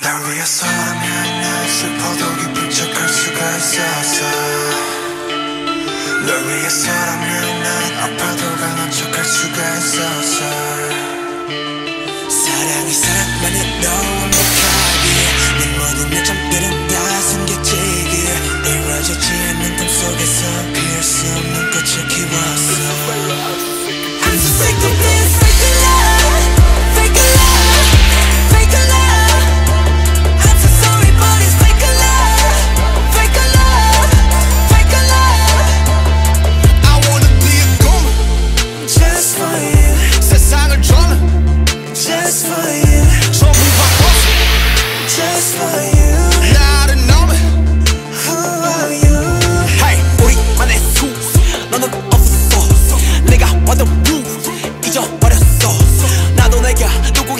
날 위해서라면 슬퍼도 깊은 척할 수가 있었어 널 위해서라면 난 아파도 강한 척할 수가 있었어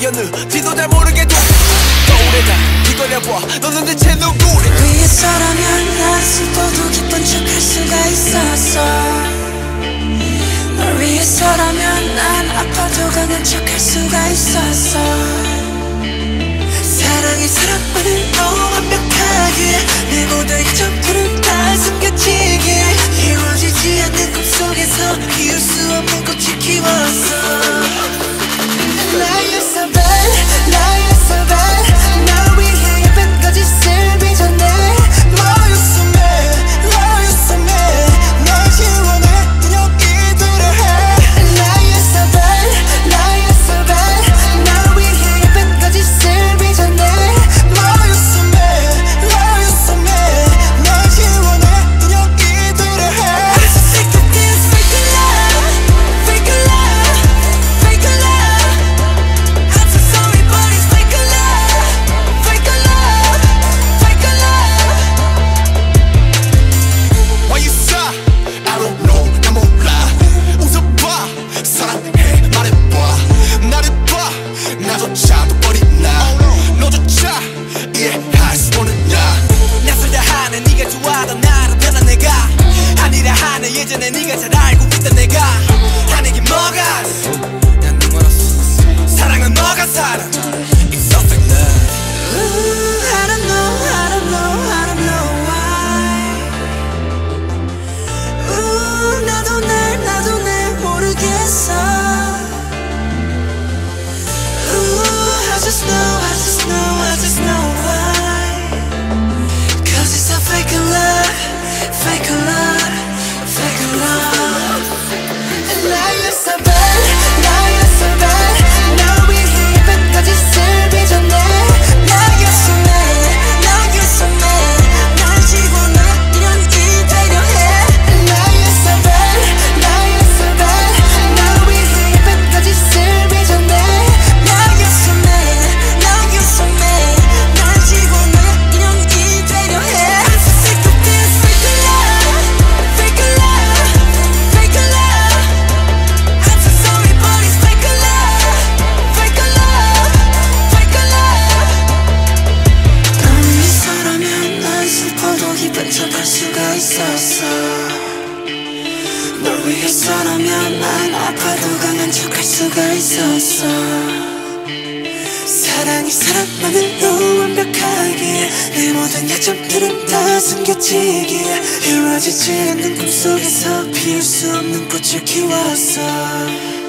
나였는 지도 잘 모르게 돼. 거울에다 뒤걸려봐. 너는 대체 누구래? 위에서라면 난스도도 기쁜 척 할 수가 있었어. 널 위해서라면 난 아파도 강한 척 할 수가 있었어. 사랑이 사랑만을 너무 완벽하게 내 모든 이점들을 다 숨겨지게 이루어지지 않는 꿈속에서 이을 수 없는 꽃이 키웠어. 있었어. 널 위해서라면 난 아파도 강한 척할 수가 있었어. 사랑이 사랑만은 너 완벽하기에 내 모든 약점들은 다 숨겨지기에 이루어지지 않는 꿈속에서 피울 수 없는 꽃을 키웠어.